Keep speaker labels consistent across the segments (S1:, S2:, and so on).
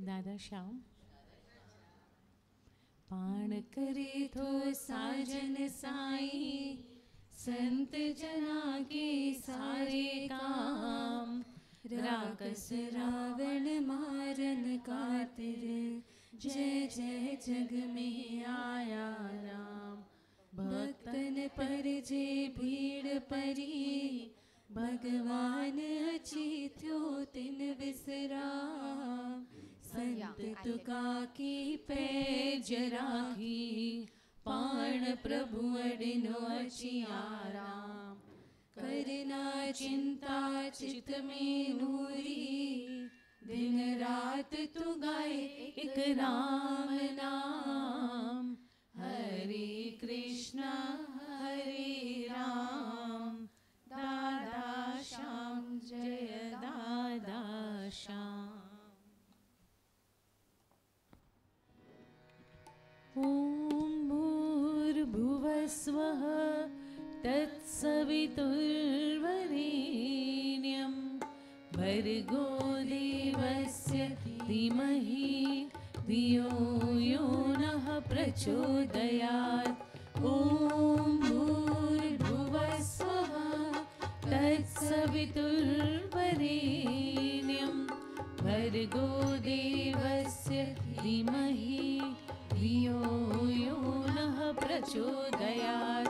S1: दादा श्याम। पाण करे थो साजन साईं, संत जना के सारे काम। राकस रावण मारन खातिर जय जय जग में आया राम। भक्तन पर जे भीड़ परी भगवान अची थियो तिन विसराम। संत तुका की पैज राखी पाण प्रभु अडिनो अची आराम करना चिंता चित में नूरी दिन रात तू गाए एक राम नाम। हरे कृष्ण, हरे राम। दादा श्याम, जय दादा श्याम। ॐ भूर्भुवस्वः तत्सवितुर्वरेण्यं भर्गो देवस्य धीमहि धियो यो नः प्रचोदयात्। ॐ भूर्भुवस्वः तत्सवितुर्वरेण्यं भर्गो देवस्य धीमहि धियो यो नः प्रचोदयात्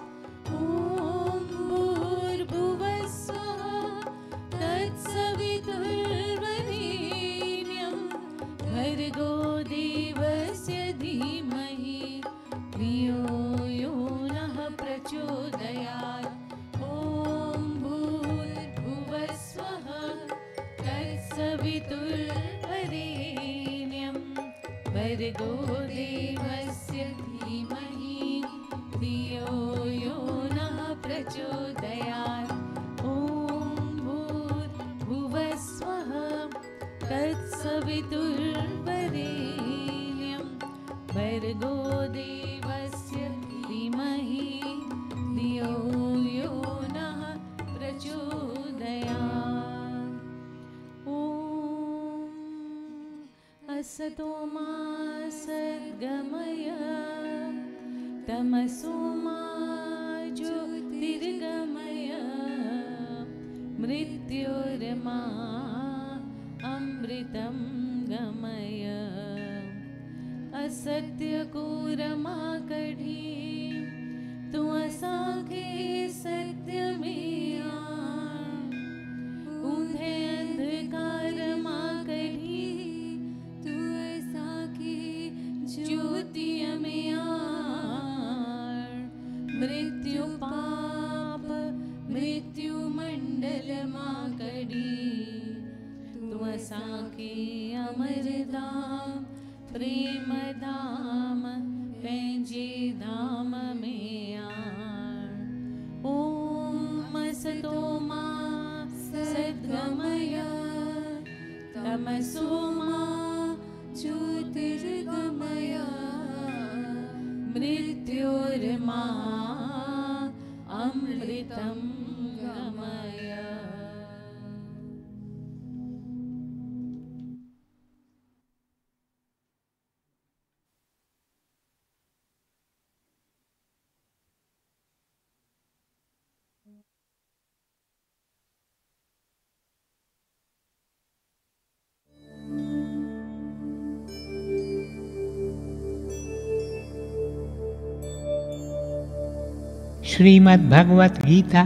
S2: Srimad Bhagavad Gita,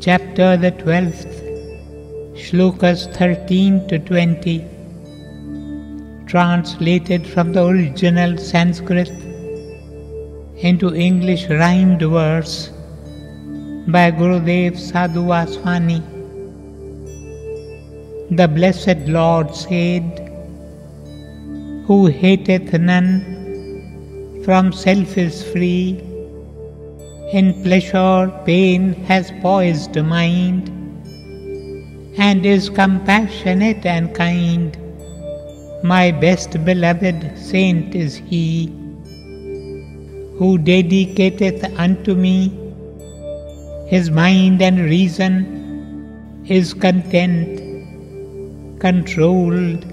S2: chapter the 12th, shlokas 13 to 20, translated from the original Sanskrit into English rhymed verse by Gurudev Sadhu Aswani. The Blessed Lord said, Who hateth none, from self is free in pleasure pain has poised mind, and is compassionate and kind. My best beloved saint is he, who dedicateth unto me his mind and reason is content controlled,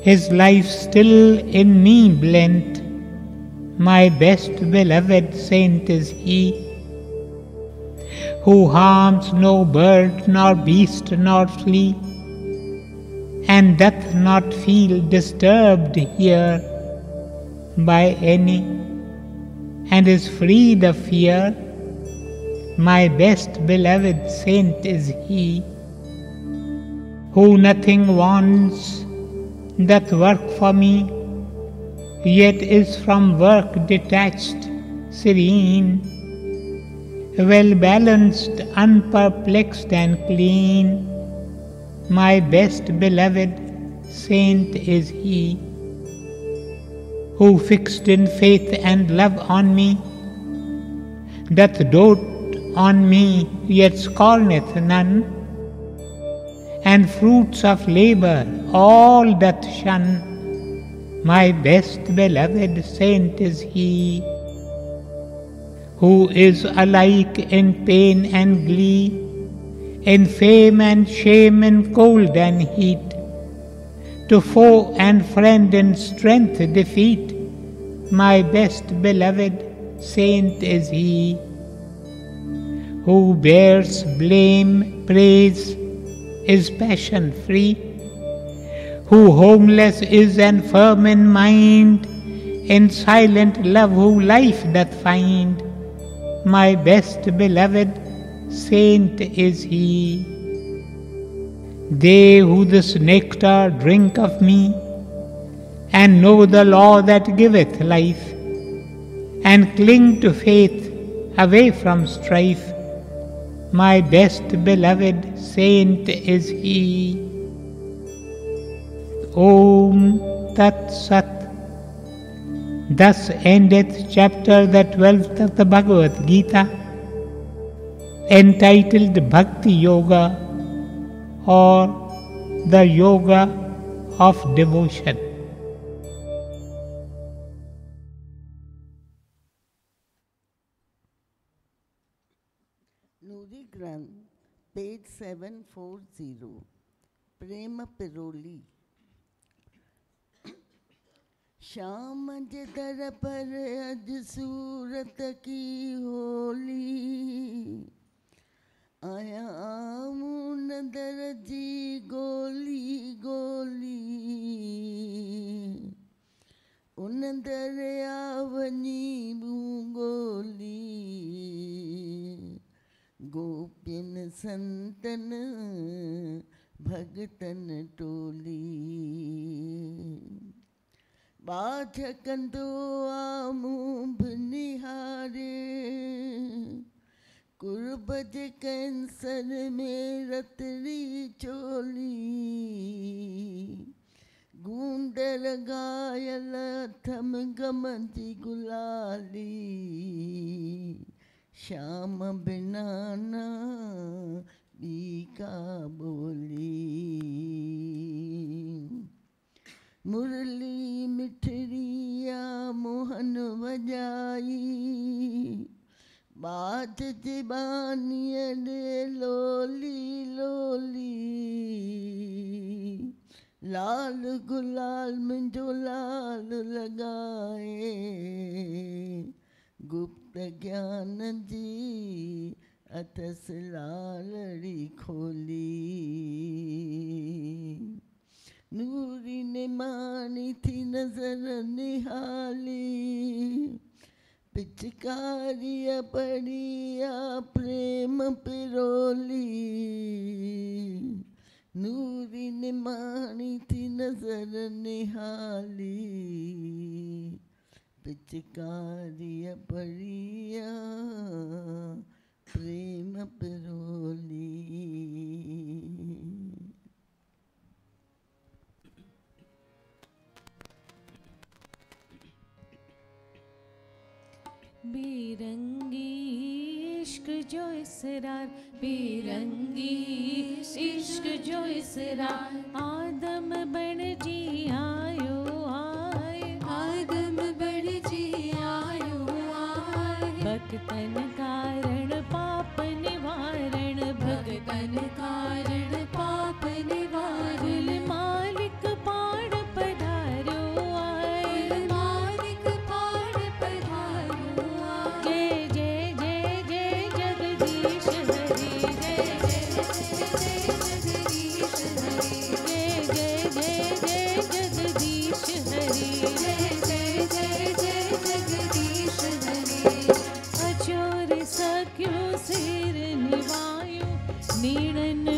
S2: his life still in me blent. My best beloved saint is he, who harms no bird nor beast nor flea, and doth not feel disturbed here by any, and is freed of fear. My best beloved saint is he who nothing wants, doth work for me, yet is from work detached, serene, well balanced, unperplexed, and clean. My best beloved saint is he, who fixed in faith and love on me, doth dote on me, yet scorneth none and fruits of labor all doth shun. My best beloved saint is he, who is alike in pain and glee, in fame and shame, in cold and heat, to foe and friend in strength defeat. My best beloved saint is he, who bears blame, praise, is passion free, who homeless is and firm in mind, in silent love who life doth find. My best beloved saint is he. They who this nectar drink of me, and know the law that giveth life, and cling to faith away from strife, my best beloved saint is he. Tat Sat. Thus endeth chapter the twelfth of the Bhagavad Gita, entitled Bhakti Yoga or the Yoga of Devotion.
S3: page 740 प्रेम पिरोली शाम जे दर पर अज सूरत की होली। आया आमून दर जी गोली गोली। उन दरिया वञी मूं गोली। गोपिन संतन, भगतन टोली। बाठ कंदो आमूं निहारे कैंसर में रतरी चोली गूंदर गायल थम गमंदी गुलाली, श्याम बिना ना बीका बोली। मुरली मिठरिया मोहन बजाई बात जिबानिय ने लोली लोली। लाल गुलाल मुंहिंजो लाल लॻाए गुप्त ज्ञान जी अथस लालड़ी खोली। नूरी ने मानी थी नज़र निहाली। पिचकारिया पड़िया प्रेम पिरोली नूरी ने मानी थी नज़र निहाली। पिचकारिया पड़िया प्रेम पिरोली
S1: बेरंगी इश्क जो इसरार बेरंगी इश्क जो इसरार। आदम बण जी आयो आए। आदम बण जी आयो आए। भक्तन कारण पाप निवारण भक्तन कारण पाप निवारण। मालिक पाड़
S4: நீடன்னு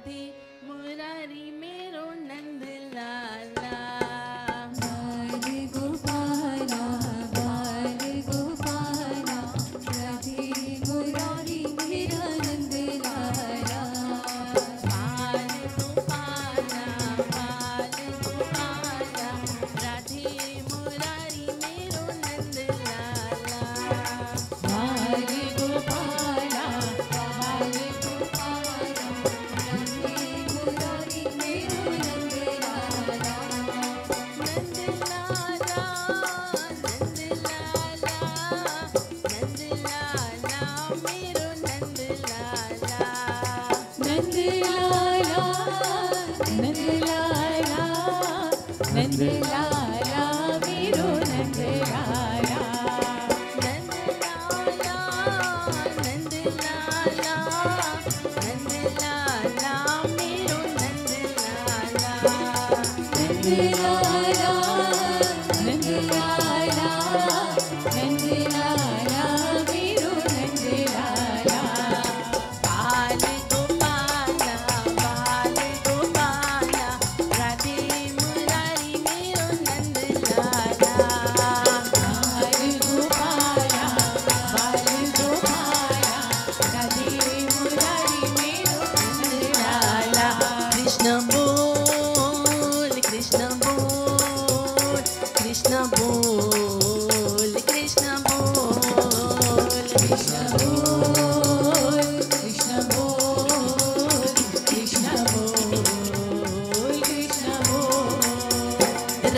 S4: राधे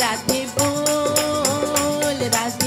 S1: राधे
S4: बोल Radhe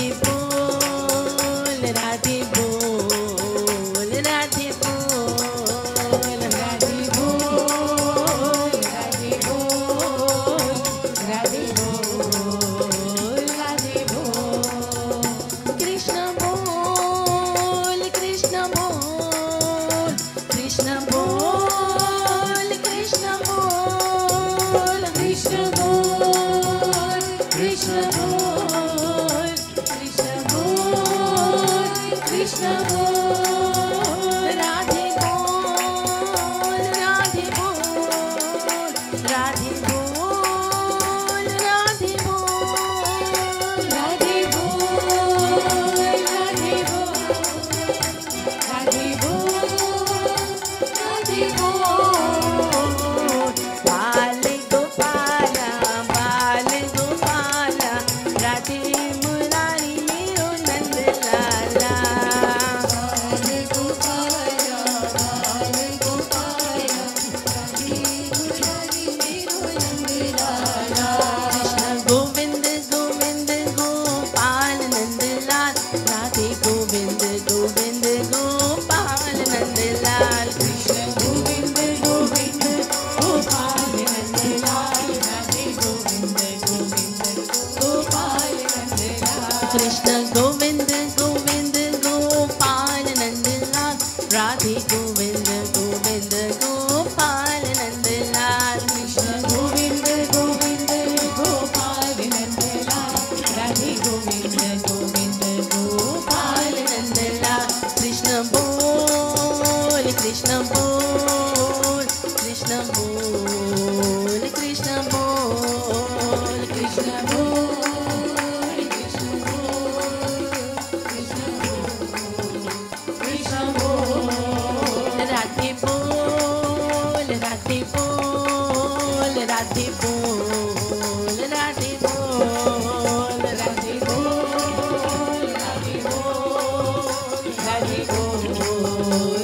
S1: oh.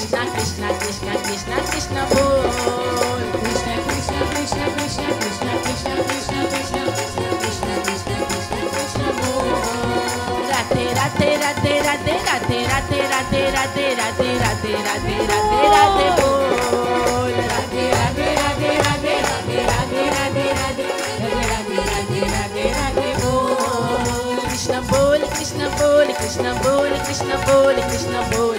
S1: Krishna, Krishna, Krishna, Krishna, Krishna, Bol. Krishna, Krishna, Krishna, Krishna, Krishna, Krishna, Krishna, Krishna, Krishna, Krishna, Krishna, Krishna, Bol. Radhe, Radhe, Radhe, Radhe, Radhe, Radhe, Radhe, Radhe, Radhe, Radhe, Radhe, Radhe, Radhe, Bol. Radhe, Radhe, Radhe, Radhe, Radhe, Radhe, Radhe, Radhe, Radhe, Radhe, Radhe, Radhe, Bol. Krishna Bol, Krishna Bol, Krishna Bol, Krishna Bol, Krishna Bol,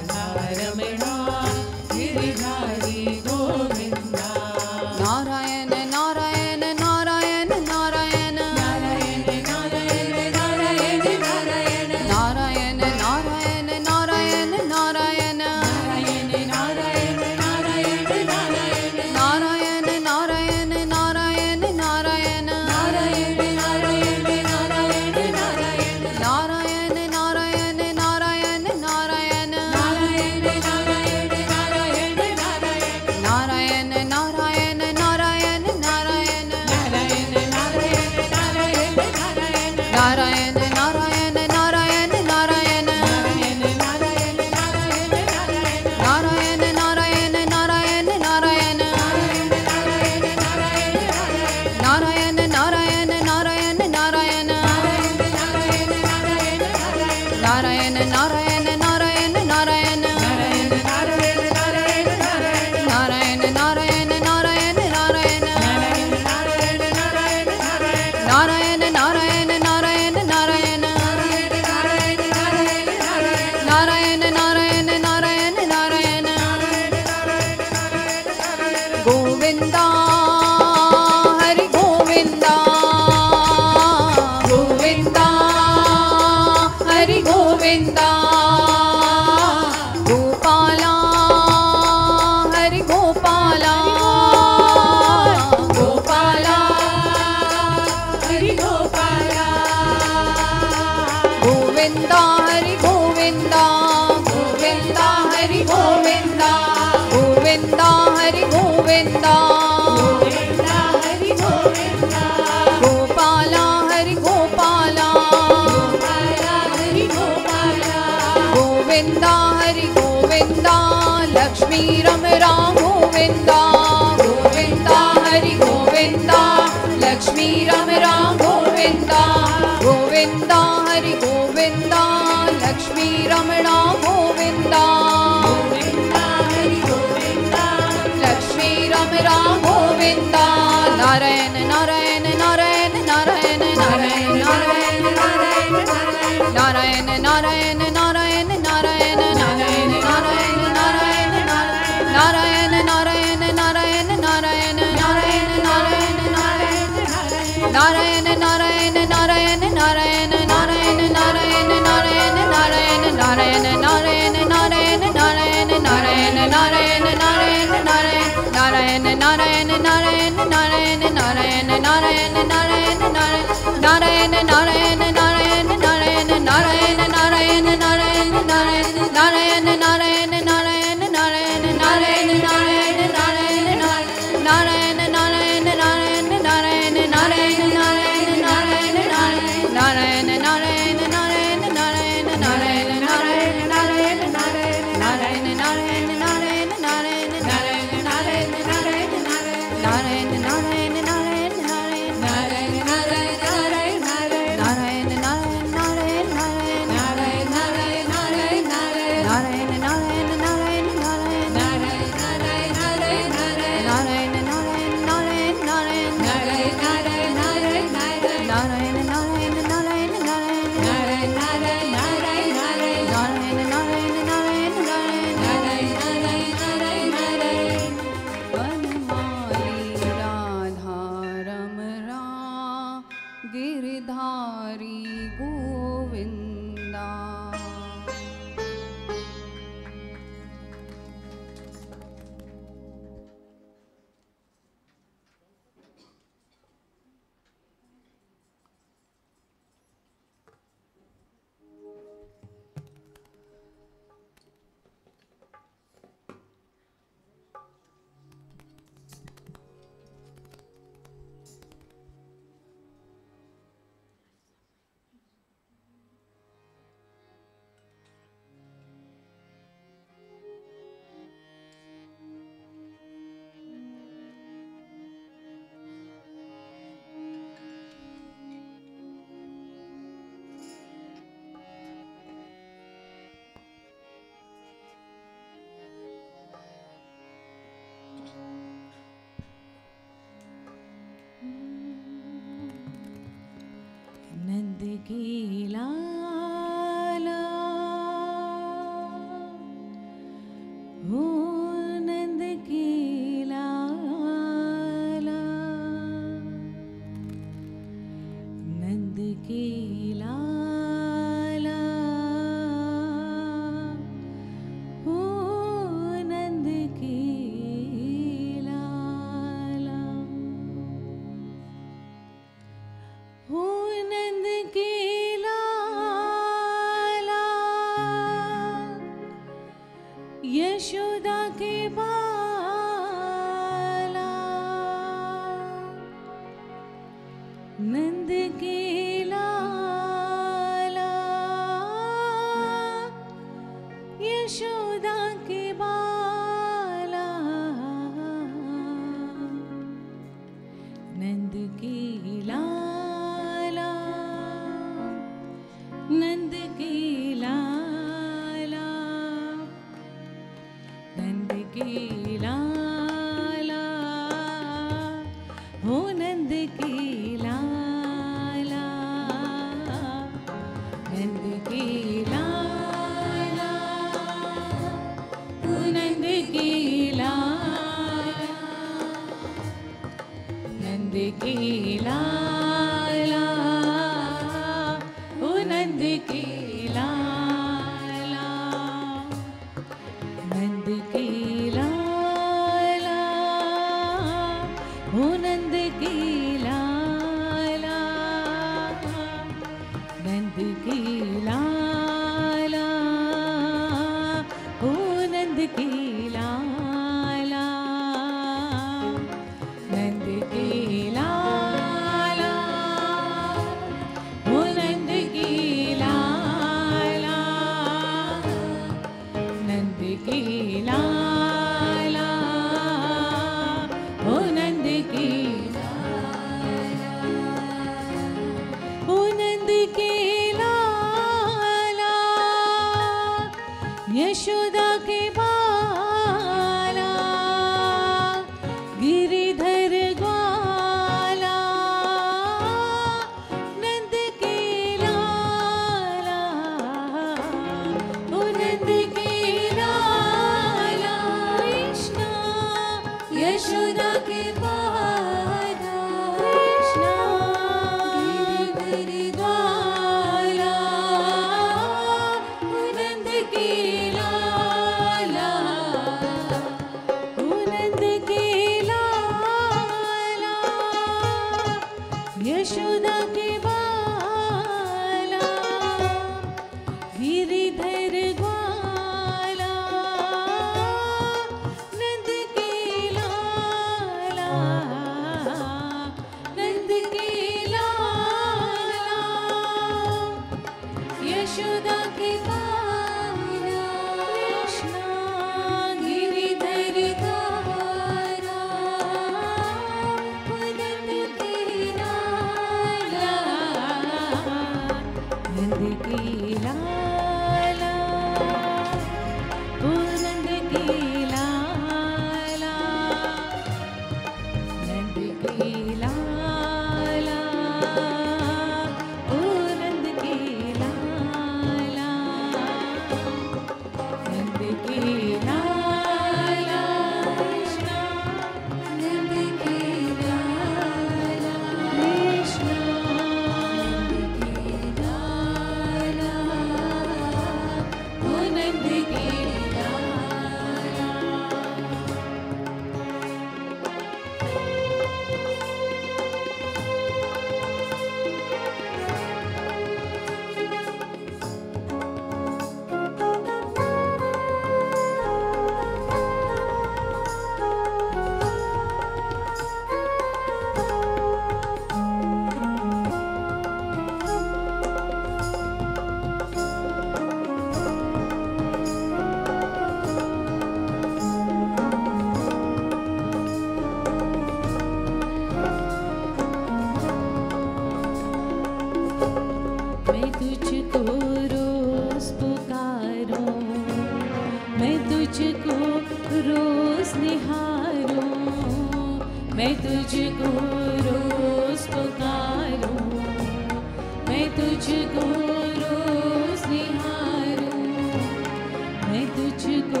S1: तुझको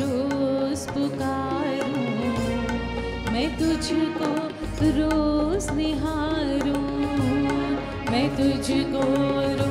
S1: रोज पुकारूं। मैं तुझको रोज निहारूं। मैं तुझको रोज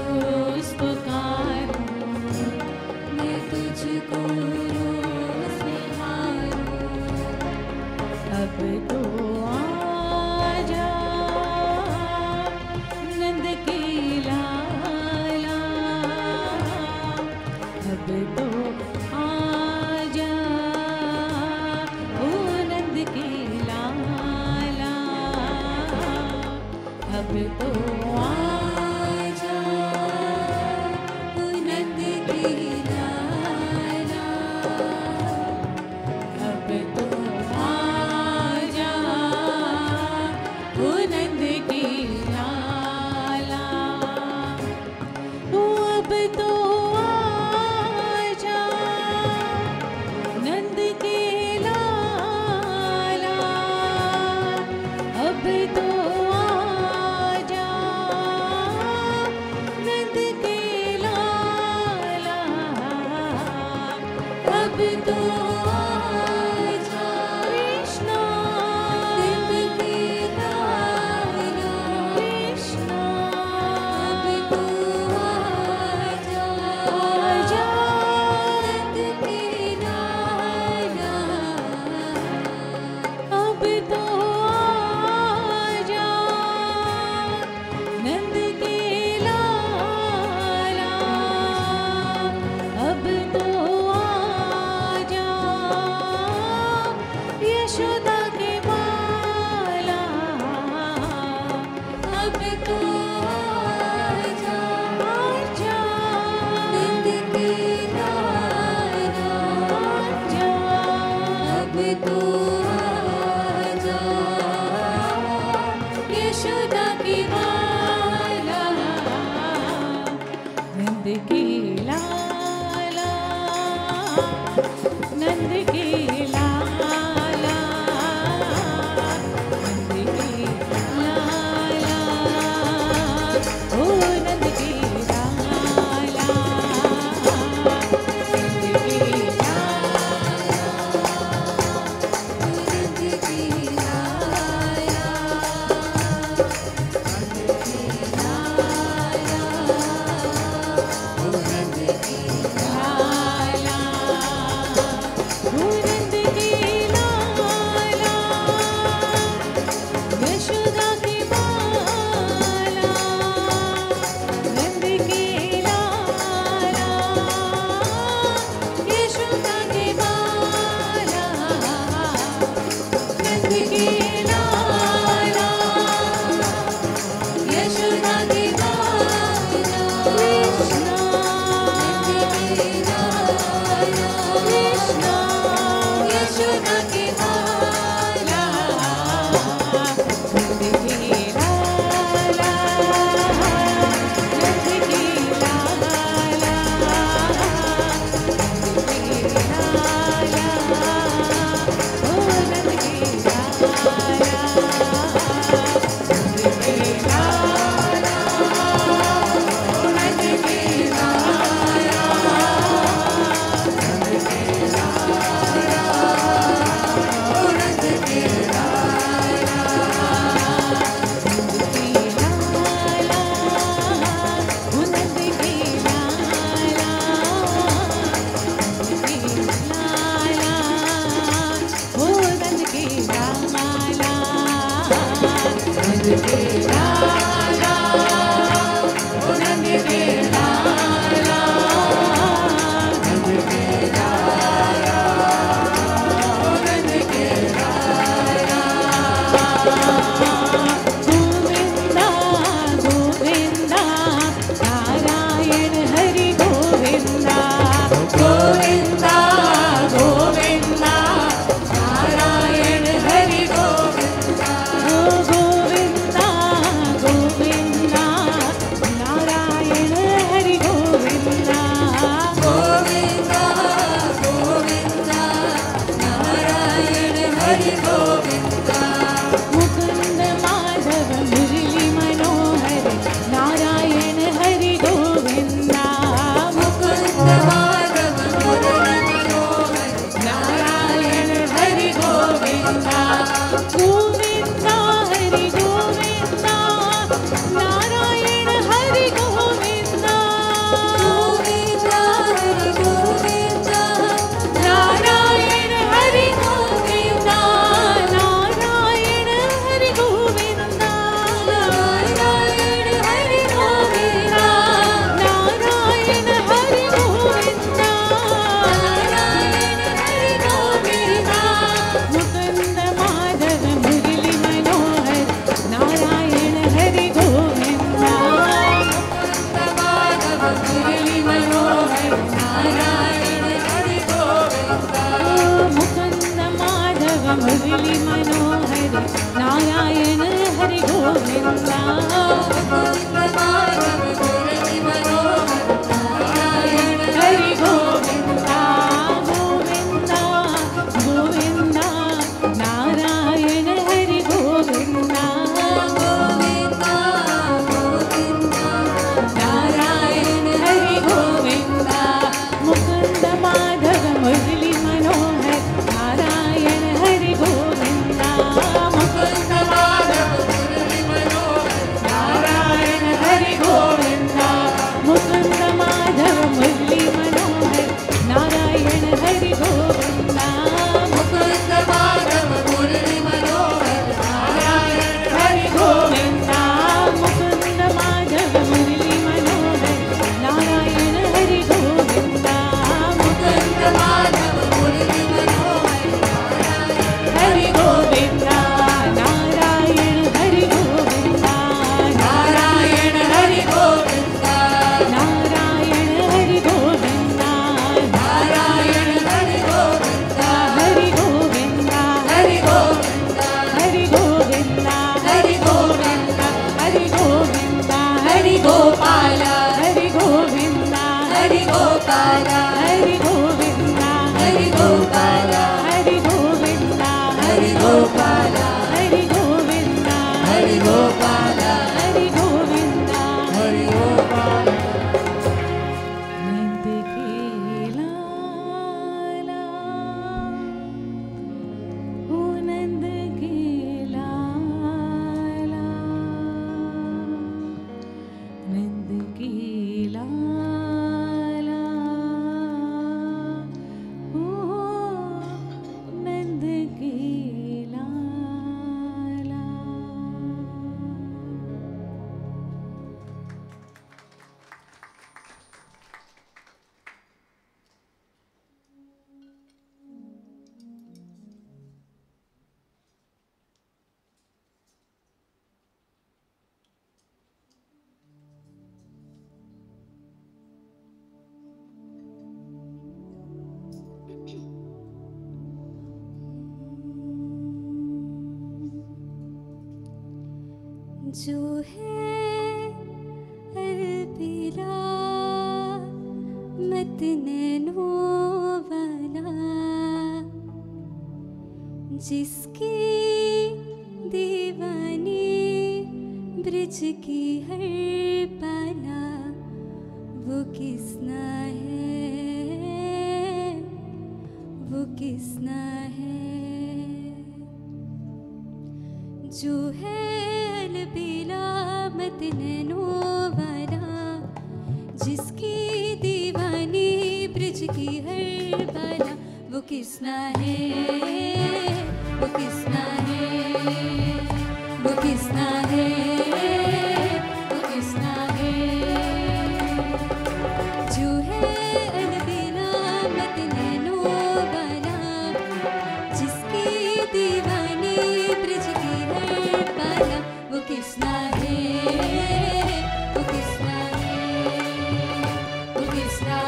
S5: वो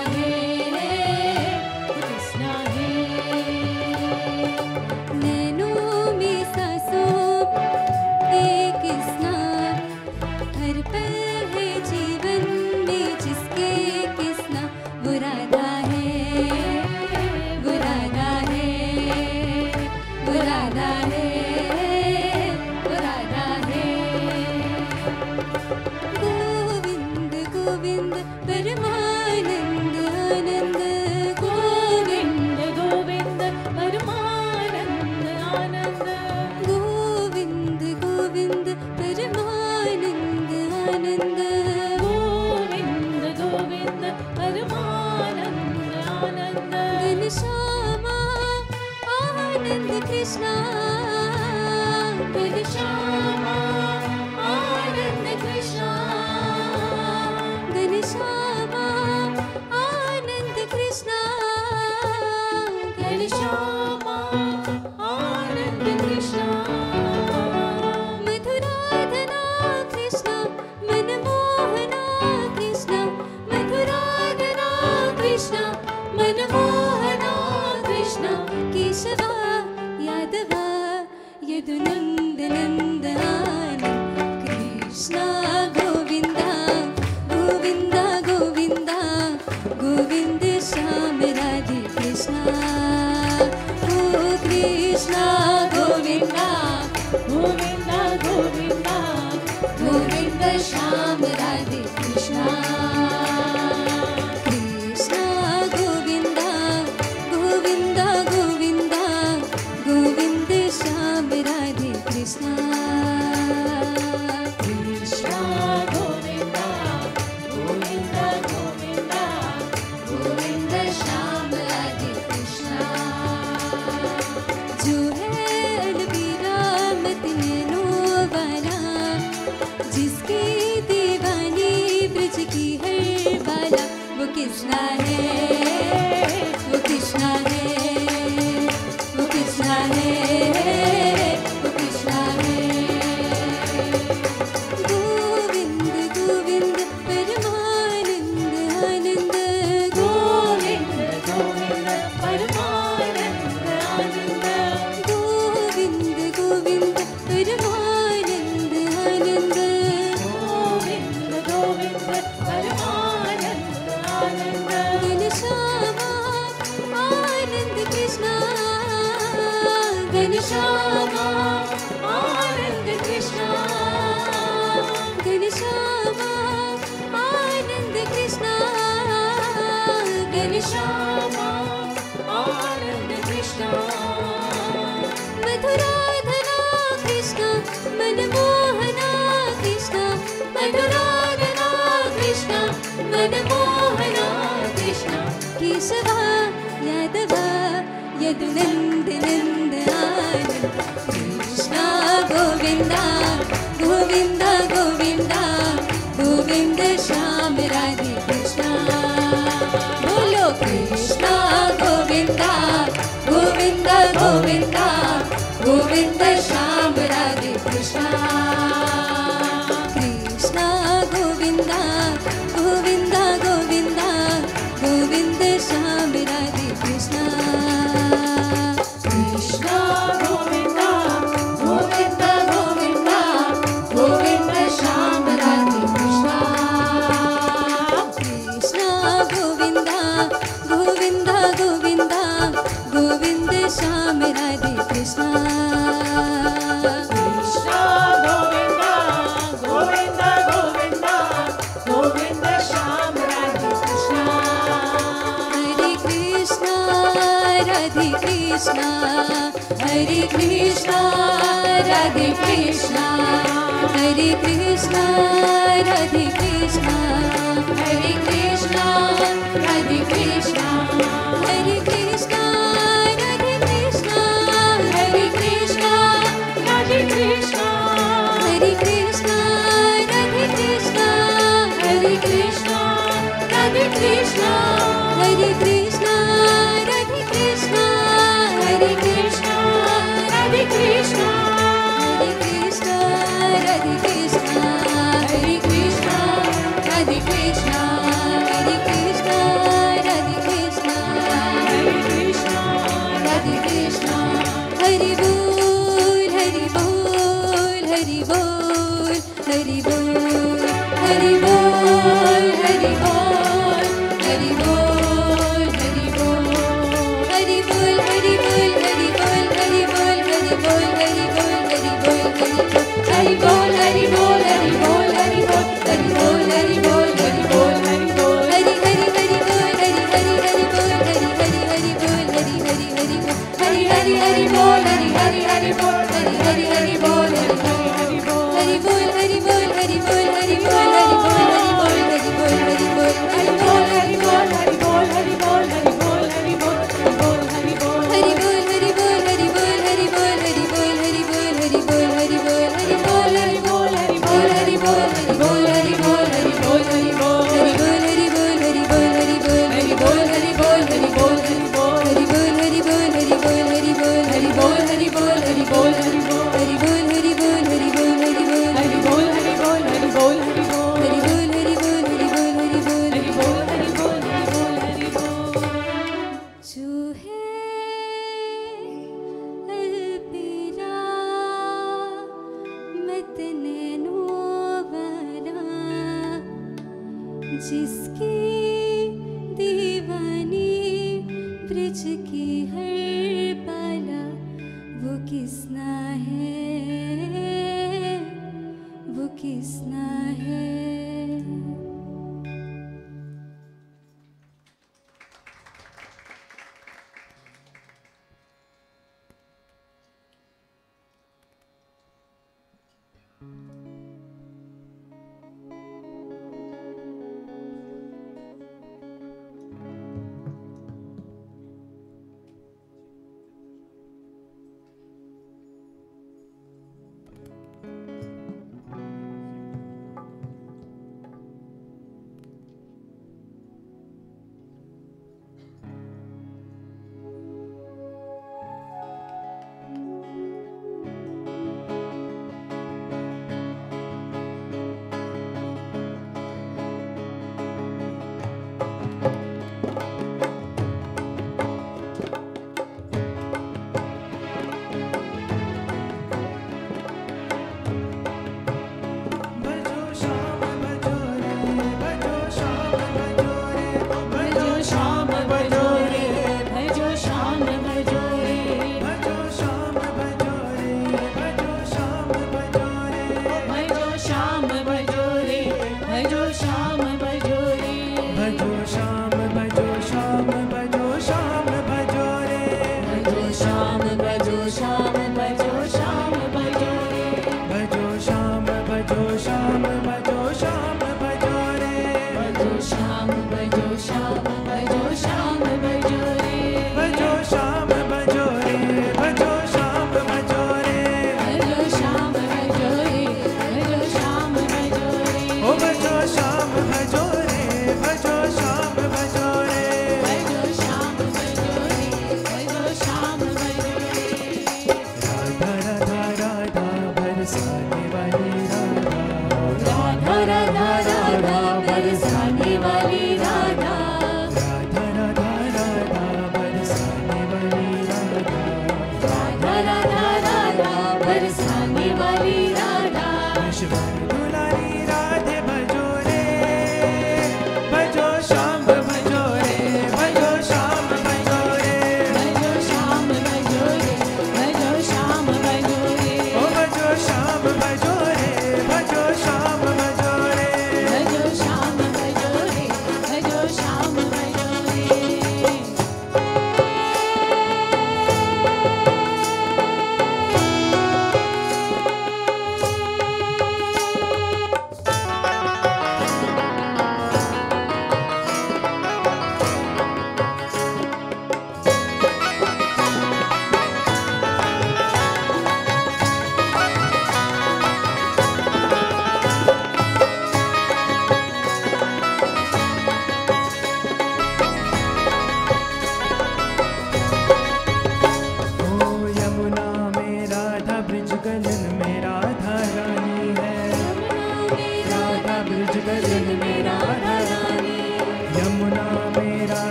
S5: Hari Bol, Hari Bol, Hari Bol.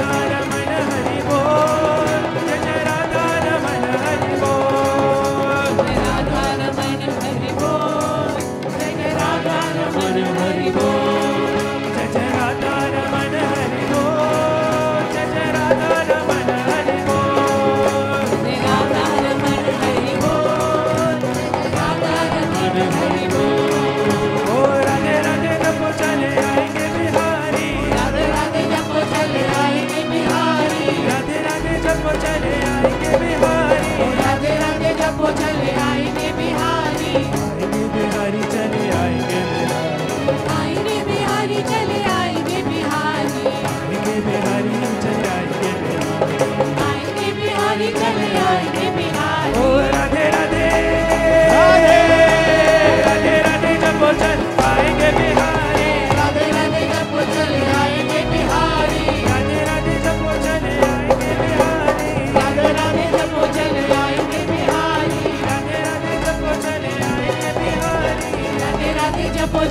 S5: बोल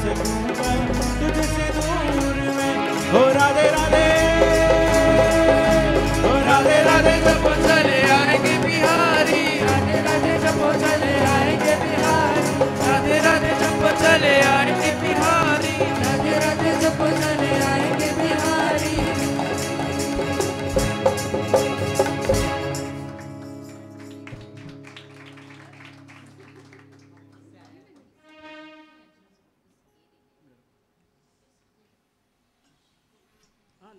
S5: तुझसे राधे राधे हो राधे राधे
S6: जब चले आएँगे बिहारी
S1: राधे राधे जब चले आएँगे बिहारी
S6: राधे राधे जब चले आएँगे बिहारी
S1: राधे राधे जब चले आएँगे बिहारी
S7: हेलो।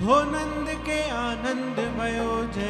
S7: हो नंद के आनंद भयो जय।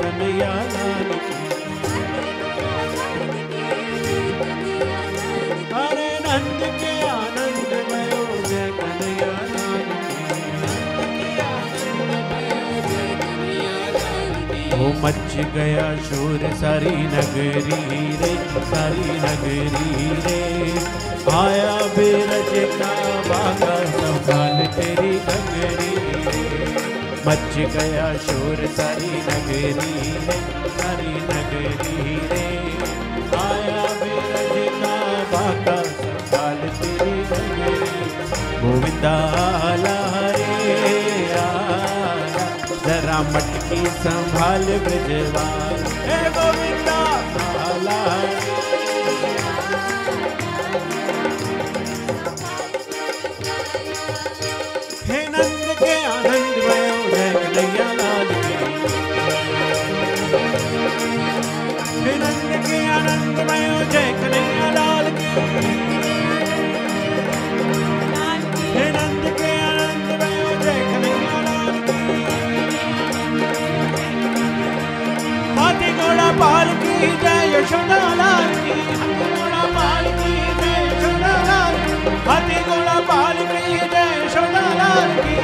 S7: कन्हैया लाल वो मच गया शोर सारी नगरी रे, सारी नगरी रे। आया बेरज का बागा संभाल तेरी नगरी मच गया शोर सारी नगरी रे, सारी नगरी रे। आया बेरज का बागा संभाल तेरी गगरी गोविंदा मटकी संभाल ब्रजवाल हे गोविंदा। आला हे नंद के आनंद जय कन्हैया लाल की। हे नंद के आनंद कन्हैया लाल की। पाल की जय यशोदा लाल की। हाथी घोड़ा पाल की जय यशोदा लाल की। हाथी घोड़ा पाल की जय यशोदा लाल की।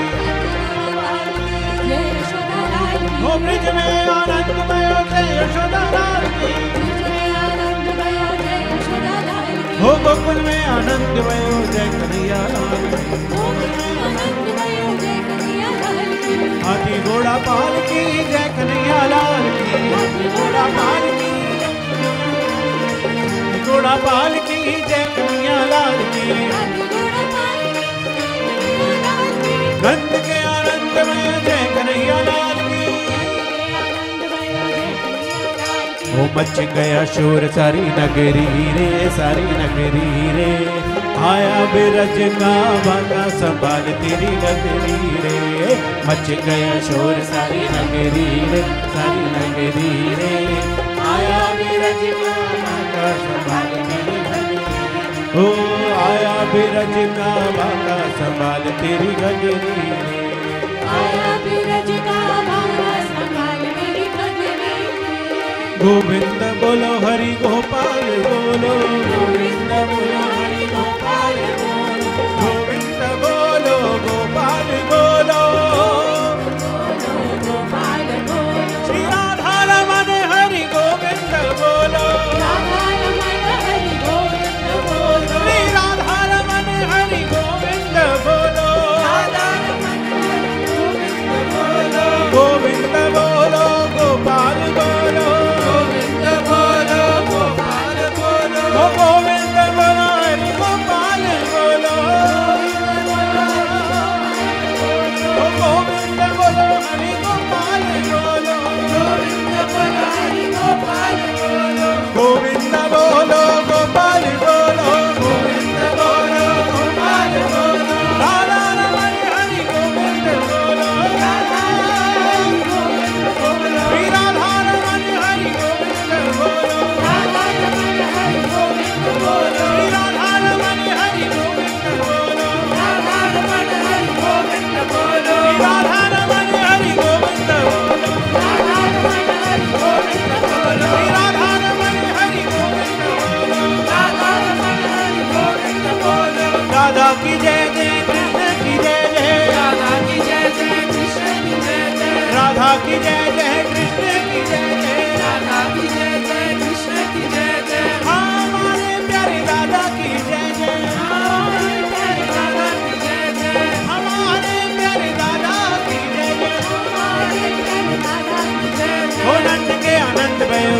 S7: हो ब्रिज में आनंद में जय यशोदा लाल की। गोकुल में आनंद भयो जय कन्हैया लाल। हाथी घोड़ा पाल की जय कन्हैया लाल की। घोड़ा पाल की। घोड़ा पाल की जय कन्हैया लाल की। नंद के आनंद में ओ मच गया शोर सारी नगरी रे, सारी नगरी रे। आया बिरज का बागा संभाल तेरी नगरी रे। मच गया शोर सारी नगरी रे, सारी नगरी रे। आया बिरज का संभाल तेरी नगरी ओ, आया बिरज का बागा संभाल तेरी नगरी रे। गोविंद बोलो हरि गोपाल बोलो। गोविंद बोलो।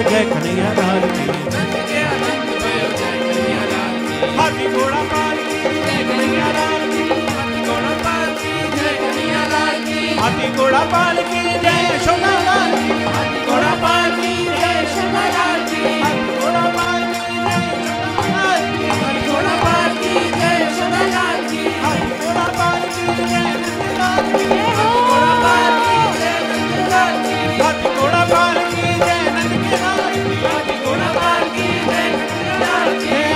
S1: जय कन्हैया लाल की हाथी घोड़ा पाल की
S7: जय कन्हैया लाल की हाथी घोड़ा पाल की जय
S1: यशोदा लाल
S7: हाथी घोड़ा पाल की जय शोभा लाल
S1: हाथी घोड़ा पाल की जय यशोदा लाल
S7: हाथी घोड़ा पाल की जय शोभा लाल
S1: हाथी घोड़ा पाल की जय
S7: हाथी घोड़ा पाल की जय नंद की
S1: लाल
S7: हाथी घोड़ा पाल की जय नंद की
S1: लाल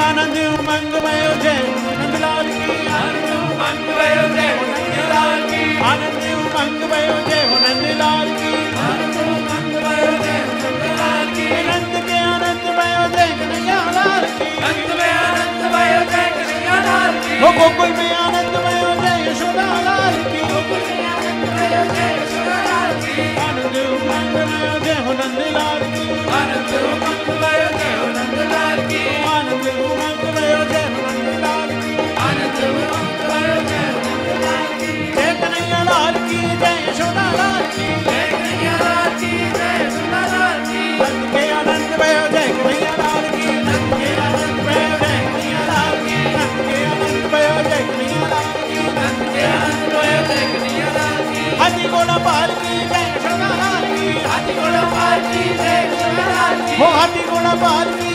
S7: आनंद उमंग भयो जय। नंद लाल की
S1: आनंद उमंग भयो जय। नंद लाल की
S7: आनंद उमंग भयो जय नंद लाल की
S1: नंद के आनंद भयो जय कन्हैया लाल की गोकुल में आनंद भयो जय यशोदा लाल की
S7: आनंद भयो जय यशोदा लाल
S1: लाल की ओ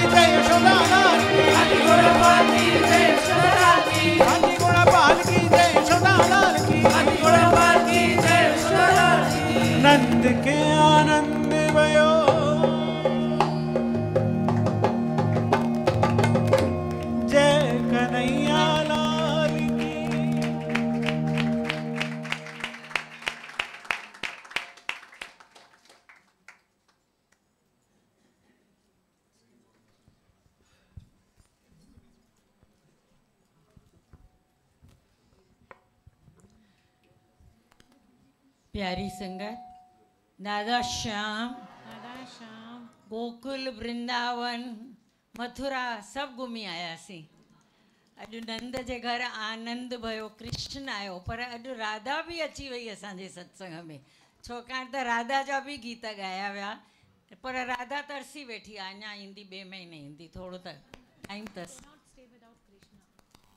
S8: दादा श्याम दादा श्याम गोकुल वृंदावन मथुरा सभु घुमी आयासीं अॼु नंद जे घर आनंद भयो कृष्ण आयो पर अॼु राधा बि अची वई असांजे सत्संग में छाकाणि त राधा जा बि गीत ॻाया विया पर राधा तरसी वेठी आहे अञा ईंदी ॿिए महीने ईंदी थोरो त टाइम अथसि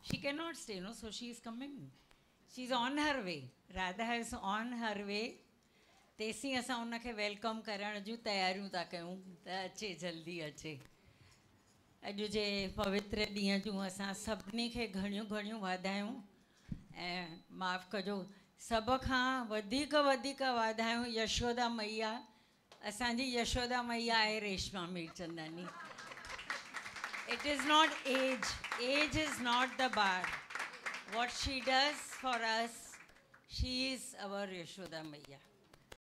S8: She cannot stay, no, so she is coming. She's on her way. Radha is on her way. तेसीं असां उनखे वेलकम करण जूं तयारियूं था अचे जल्दी अचे। अॼु जे पवित्र ॾींहं जूं असां सभिनी खे घणियूं घणियूं माफ़ु कजो सभ खां यशोदा मैया। असांजी यशोदा मैया आहे Reshma Mirchandani. It is not as as is not the bar what she does for us, she is our Yashoda Maya.